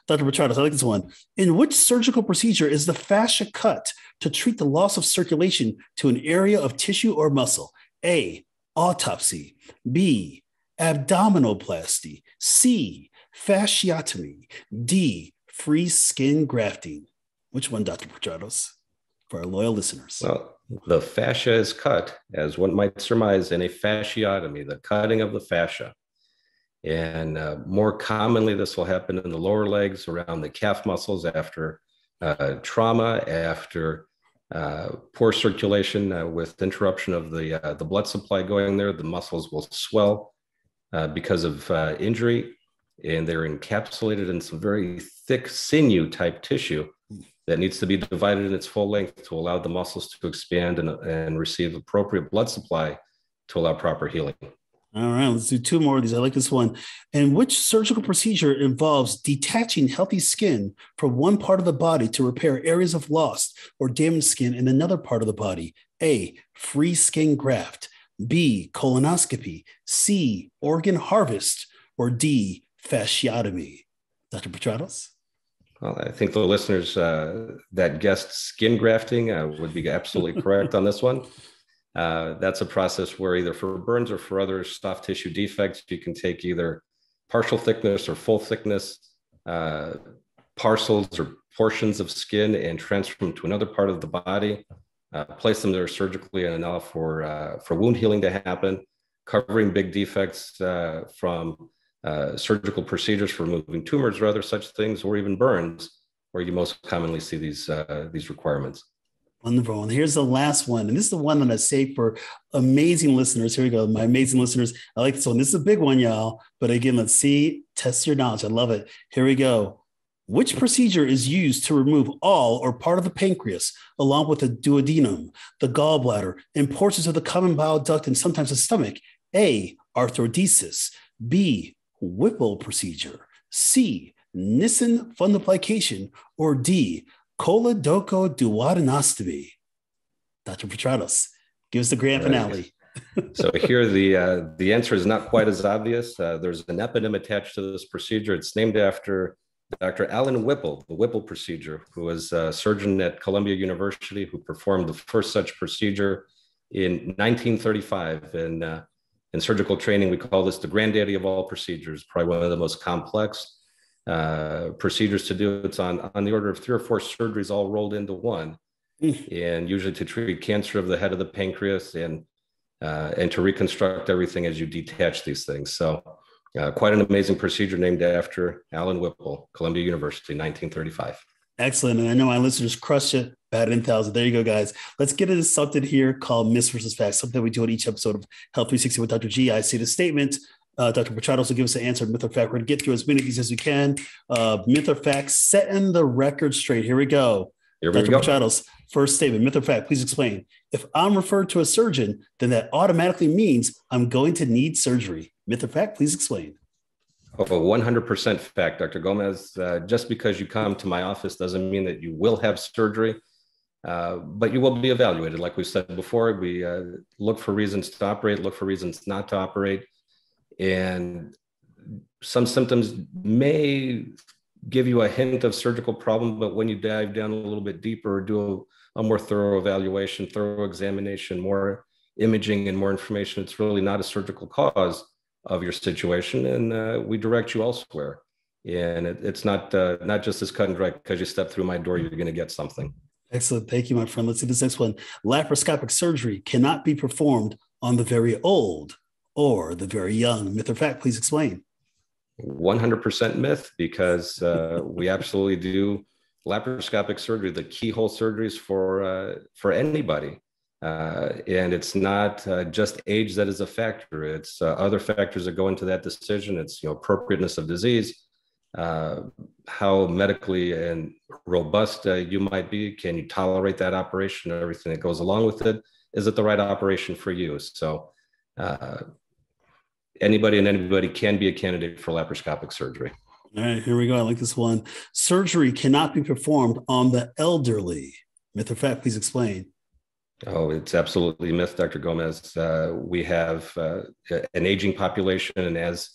Dr. Petratos. I like this one. In which surgical procedure is the fascia cut to treat the loss of circulation to an area of tissue or muscle? A. Autopsy. B. Abdominoplasty. C fasciotomy. D, free skin grafting. Which one, Dr. Petratos, for our loyal listeners? Well, the fascia is cut, as one might surmise, in a fasciotomy, the cutting of the fascia. And uh, more commonly, this will happen in the lower legs around the calf muscles after uh, trauma, after uh, poor circulation uh, with interruption of the, uh, the blood supply going there. The muscles will swell uh, because of injury and they're encapsulated in some very thick sinew type tissue that needs to be divided in its full length to allow the muscles to expand and, and receive appropriate blood supply to allow proper healing. All right, let's do two more of these. I like this one. And which surgical procedure involves detaching healthy skin from one part of the body to repair areas of lost or damaged skin in another part of the body? A. Free skin graft. B. Colonoscopy. C. Organ harvest. Or D fasciotomy. Dr. Petratos? Well, I think the listeners uh, that guessed skin grafting uh, would be absolutely correct on this one. Uh, that's a process where either for burns or for other soft tissue defects, you can take either partial thickness or full thickness uh, parcels or portions of skin and transfer them to another part of the body, uh, place them there surgically and allow for, uh, for wound healing to happen, covering big defects from uh, surgical procedures for removing tumors or other such things, or even burns, where you most commonly see these uh, these requirements. Wonderful. And here's the last one. And this is the one that I say for amazing listeners. Here we go. My amazing listeners. I like this one. This is a big one, y'all. But again, let's see. Test your knowledge. I love it. Here we go. Which procedure is used to remove all or part of the pancreas, along with the duodenum, the gallbladder, and portions of the common bile duct and sometimes the stomach? A. Arthrodesis. B. Whipple procedure, C, Nissen fundoplication, or D, choledochoduodenostomy? Dr. Petratos, give us the grand finale. so here the uh, the answer is not quite as obvious. Uh, there's an eponym attached to this procedure. It's named after Dr. Allen Whipple, the Whipple procedure, who was a surgeon at Columbia University who performed the first such procedure in 1935. And uh, in surgical training, we call this the granddaddy of all procedures, probably one of the most complex uh, procedures to do. It's on, on the order of three or four surgeries all rolled into one. and usually to treat cancer of the head of the pancreas and uh, and to reconstruct everything as you detach these things. So, uh, quite an amazing procedure named after Allen Whipple, Columbia University, 1935. Excellent. And I know my listeners crush it. Bad in thousand. There you go, guys. Let's get into something here called Myths versus Facts, something we do on each episode of Health 360 with Dr. G. I see the statement. Uh, Dr. Petratos will give us an answer, myth or fact. We're going to get through as many of these as we can. Uh, myth or fact, setting the record straight. Here we go. Here we Dr. go. First statement, myth or fact, please explain. If I'm referred to a surgeon, then that automatically means I'm going to need surgery. Myth or fact, please explain. Oh, 100% fact, Dr. Gomez. Uh, just because you come to my office doesn't mean that you will have surgery, uh, but you will be evaluated. Like we said before, we uh, look for reasons to operate, look for reasons not to operate. And some symptoms may give you a hint of surgical problem, but when you dive down a little bit deeper, do a, a more thorough evaluation, thorough examination, more imaging, and more information, it's really not a surgical cause of your situation, and uh, we direct you elsewhere. And it, it's not uh, not just as cut and dry because you step through my door, you're going to get something. Excellent. Thank you, my friend. Let's see this next one. Laparoscopic surgery cannot be performed on the very old or the very young. Myth or fact, please explain. 100% myth because uh, we absolutely do laparoscopic surgery, the keyhole surgeries for uh, for anybody. Uh, and it's not uh, just age that is a factor. It's uh, other factors that go into that decision. It's you know appropriateness of disease, uh, how medically and robust you might be. Can you tolerate that operation? Everything that goes along with it. Is it the right operation for you? So anybody and anybody can be a candidate for laparoscopic surgery. All right, here we go. I like this one. Surgery cannot be performed on the elderly. Myth or fact, please explain. Oh, it's absolutely myth, Dr. Gomez. Uh, we have uh, an aging population, and as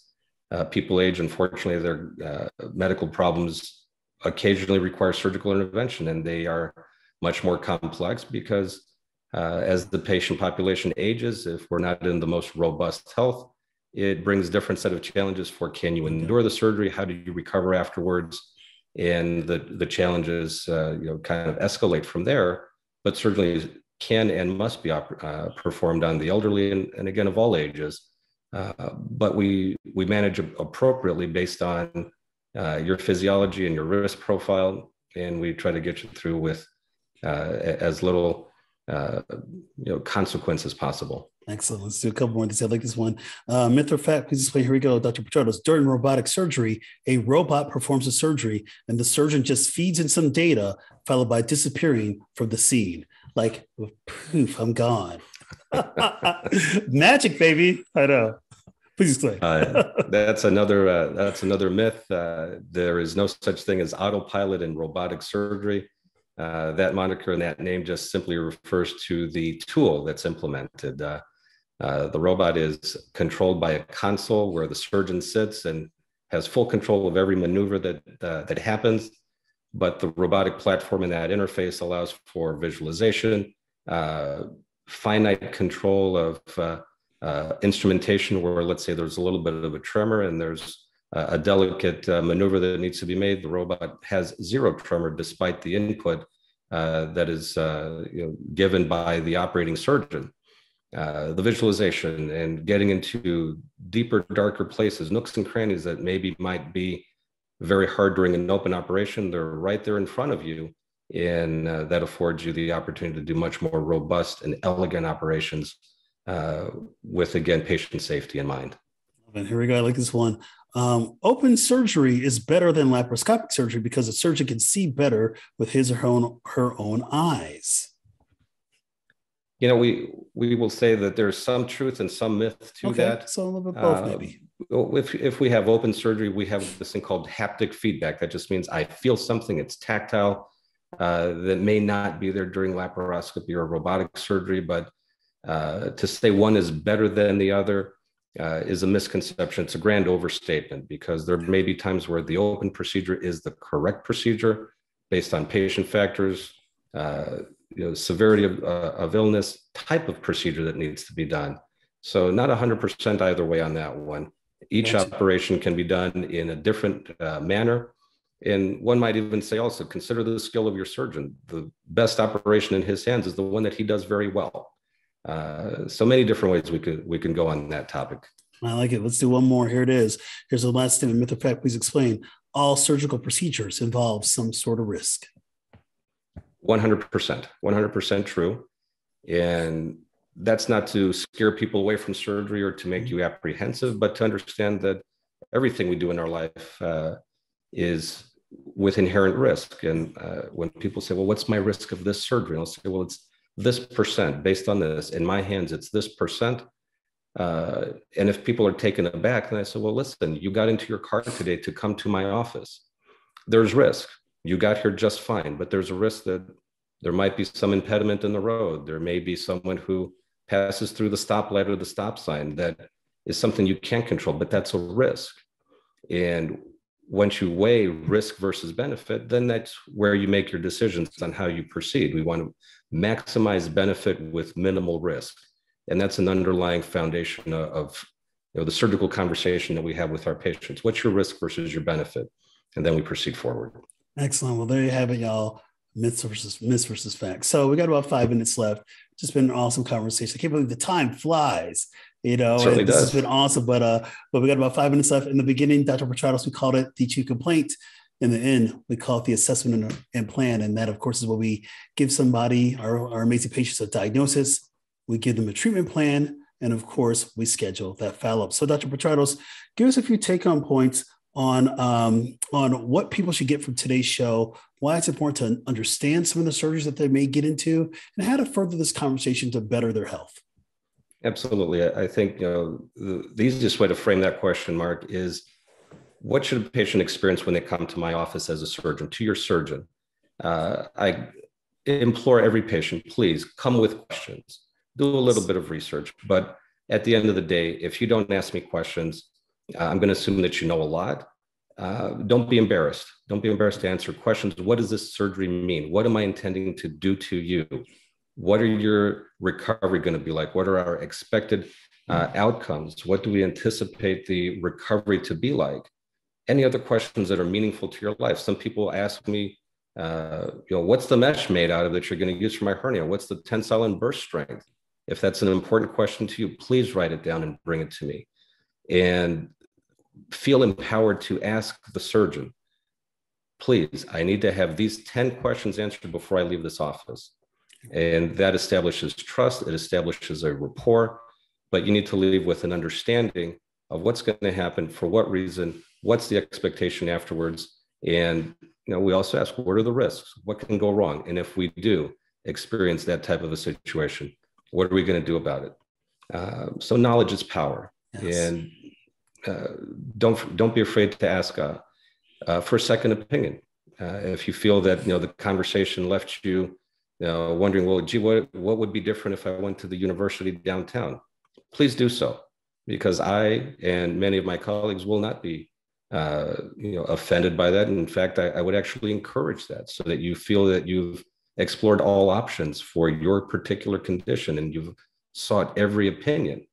uh, people age, unfortunately, their uh, medical problems occasionally require surgical intervention, and they are much more complex because uh, as the patient population ages, if we're not in the most robust health, it brings a different set of challenges for can you endure the surgery how do you recover afterwards and the the challenges uh, you know kind of escalate from there but certainly can and must be op- uh, performed on the elderly and, and again of all ages uh, but we we manage appropriately based on uh, your physiology and your risk profile and we try to get you through with uh, as little uh, you know consequence as possible Excellent. Let's do a couple more. These I like this one. Uh, myth or fact? Please explain. Here we go, Dr. Petratos. During robotic surgery, a robot performs a surgery, and the surgeon just feeds in some data, followed by disappearing from the scene. Like poof, I'm gone. Magic, baby. I know. Please explain. uh, that's another. Uh, that's another myth. Uh, there is no such thing as autopilot in robotic surgery. Uh, that moniker and that name just simply refers to the tool that's implemented. Uh, uh, the robot is controlled by a console where the surgeon sits and has full control of every maneuver that that happens. But the robotic platform in that interface allows for visualization, finite control of uh, uh, instrumentation. Where let's say there's a little bit of a tremor and there's a delicate maneuver that needs to be made, the robot has zero tremor despite the input that is you know, given by the operating surgeon. Uh, the visualization and getting into deeper, darker places, nooks and crannies that maybe might be very hard during an open operation. They're right there in front of you. And uh, that affords you the opportunity to do much more robust and elegant operations uh, with, again, patient safety in mind. And here we go. I like this one. Um, open surgery is better than laparoscopic surgery because a surgeon can see better with his or her own, her own eyes you know, we we will say that there's some truth and some myth to okay. that. So a little bit both, uh, maybe. If if we have open surgery, we have this thing called haptic feedback. That just means I feel something. It's tactile. Uh, that may not be there during laparoscopy or robotic surgery, but uh, to say one is better than the other uh, is a misconception. It's a grand overstatement because there may be times where the open procedure is the correct procedure based on patient factors, uh, you know, severity of, uh, of illness, type of procedure that needs to be done. So not 100% either way on that one. Each operation can be done in a different uh, manner. And one might even say also consider the skill of your surgeon. The best operation in his hands is the one that he does very well. Uh, so many different ways we could we can go on that topic. I like it. Let's do one more. Here it is. Here's the last thing. Myth or fact, please explain. All surgical procedures involve some sort of risk. 100%, 100% true. And that's not to scare people away from surgery or to make you apprehensive, but to understand that everything we do in our life uh, is with inherent risk. And uh, when people say, well, what's my risk of this surgery? I'll say, well, it's this percent based on this. In my hands, it's this percent. Uh, and if people are taken aback, then I say, well, listen, you got into your car today to come to my office. There's risk. You got here just fine, but there's a risk that there might be some impediment in the road. There may be someone who passes through the stoplight or the stop sign that is something you can't control, but that's a risk. And once you weigh risk versus benefit, then that's where you make your decisions on how you proceed. We want to maximize benefit with minimal risk. And that's an underlying foundation of you know, the surgical conversation that we have with our patients. What's your risk versus your benefit? And then we proceed forward. Excellent. Well, there you have it, y'all. Myths versus myths versus facts. So we got about five minutes left. Just been an awesome conversation. I can't believe the time flies. You know, it this does. has been awesome. But uh, but we got about five minutes left. In the beginning, Dr. Petratos, we called it the chief complaint. In the end, we call it the assessment and, plan. And that, of course, is what we give somebody, our, our amazing patients, a diagnosis. We give them a treatment plan. And of course, we schedule that follow up. So, Dr. Petratos, give us a few take home points on um, on what people should get from today's show, why it's important to understand some of the surgeries that they may get into, and how to further this conversation to better their health. Absolutely, I think you know the, easiest way to frame that question, Mark, is what should a patient experience when they come to my office as a surgeon, to your surgeon? Uh, I implore every patient, please come with questions. Do a little bit of research, but at the end of the day, if you don't ask me questions, uh, I'm going to assume that you know a lot. Uh, don't be embarrassed. Don't be embarrassed to answer questions. What does this surgery mean? What am I intending to do to you? What are your recovery going to be like? What are our expected uh, outcomes? What do we anticipate the recovery to be like? Any other questions that are meaningful to your life? Some people ask me, uh, you know, what's the mesh made out of that you're going to use for my hernia? What's the tensile and burst strength? If that's an important question to you, please write it down and bring it to me. And feel empowered to ask the surgeon, please, I need to have these 10 questions answered before I leave this office. And that establishes trust, it establishes a rapport, but you need to leave with an understanding of what's going to happen, for what reason, what's the expectation afterwards. And you know, we also ask, what are the risks? What can go wrong? And if we do experience that type of a situation, what are we going to do about it? Uh, so knowledge is power, yes. and uh, don't don't be afraid to ask uh, uh, for a second opinion. Uh, if you feel that you know the conversation left you, you know, wondering, well, gee, what what would be different if I went to the university downtown? Please do so, because I and many of my colleagues will not be uh, you know offended by that. And in fact, I, I would actually encourage that, so that you feel that you've explored all options for your particular condition and you've sought every opinion,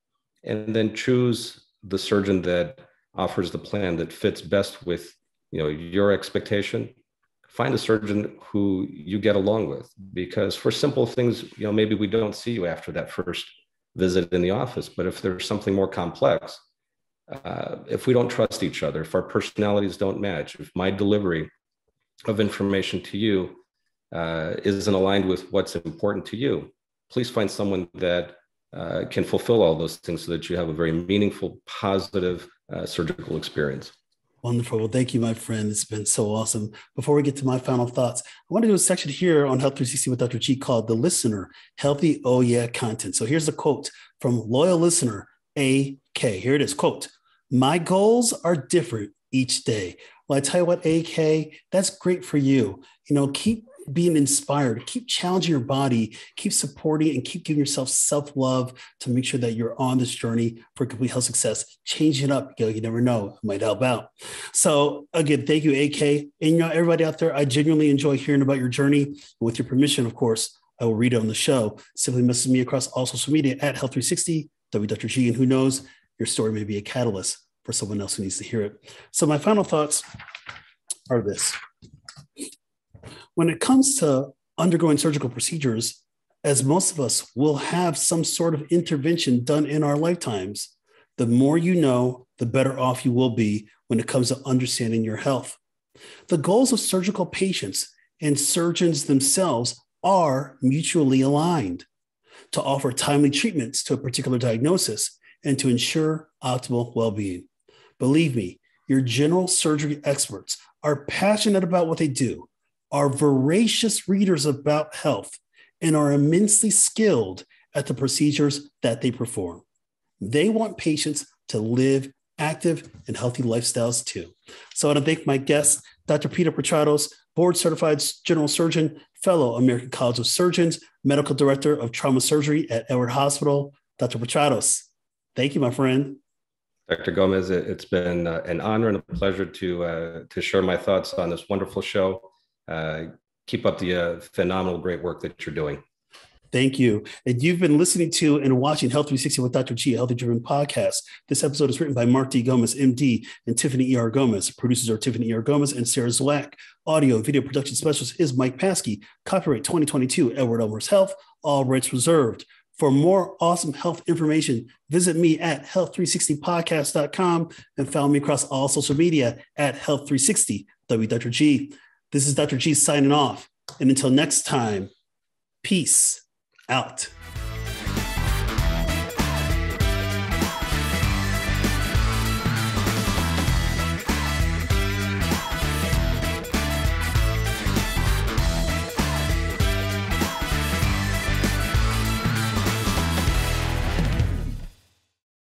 and then choose the surgeon that offers the plan that fits best with you know your expectation find a surgeon who you get along with because for simple things you know maybe we don't see you after that first visit in the office but if there's something more complex uh, if we don't trust each other if our personalities don't match if my delivery of information to you uh, isn't aligned with what's important to you please find someone that uh, can fulfill all those things so that you have a very meaningful, positive uh, surgical experience. Wonderful. Well, thank you, my friend. It's been so awesome. Before we get to my final thoughts, I want to do a section here on Health 360 with Dr. G called The Listener Healthy Oh Yeah Content. So here's a quote from loyal listener AK. Here it is quote, My goals are different each day. Well, I tell you what, AK, that's great for you. You know, keep being inspired, keep challenging your body, keep supporting and keep giving yourself self love to make sure that you're on this journey for complete health success. Change it up. You, know, you never know, it might help out. So, again, thank you, AK. And you know, everybody out there, I genuinely enjoy hearing about your journey. With your permission, of course, I will read it on the show. Simply message me across all social media at Health360, W.G. And who knows, your story may be a catalyst for someone else who needs to hear it. So, my final thoughts are this when it comes to undergoing surgical procedures, as most of us will have some sort of intervention done in our lifetimes, the more you know, the better off you will be when it comes to understanding your health. The goals of surgical patients and surgeons themselves are mutually aligned to offer timely treatments to a particular diagnosis and to ensure optimal well being. Believe me, your general surgery experts are passionate about what they do, are voracious readers about health, and are immensely skilled at the procedures that they perform. They want patients to live active and healthy lifestyles too. So I want to thank my guest, Dr. Peter Petratos, board certified general surgeon, fellow American College of Surgeons, medical director of trauma surgery at Edward Hospital. Dr. Petratos, thank you, my friend. Dr. Gomez, it's been uh, an honor and a pleasure to uh, to share my thoughts on this wonderful show. Uh, keep up the uh, phenomenal, great work that you're doing. Thank you. And you've been listening to and watching Health 360 with Dr. G, healthy driven podcast. This episode is written by Mark D. Gomez, MD, and Tiffany E.R. Gomez. Producers are Tiffany E.R. Gomez and Sarah Zwack. Audio and video production specialist is Mike Paskey. Copyright 2022, Edward Elmhurst Health. All rights reserved. For more awesome health information, visit me at health360podcast.com and follow me across all social media at health360 W Dr. G. This is Dr. G signing off. And until next time, peace out.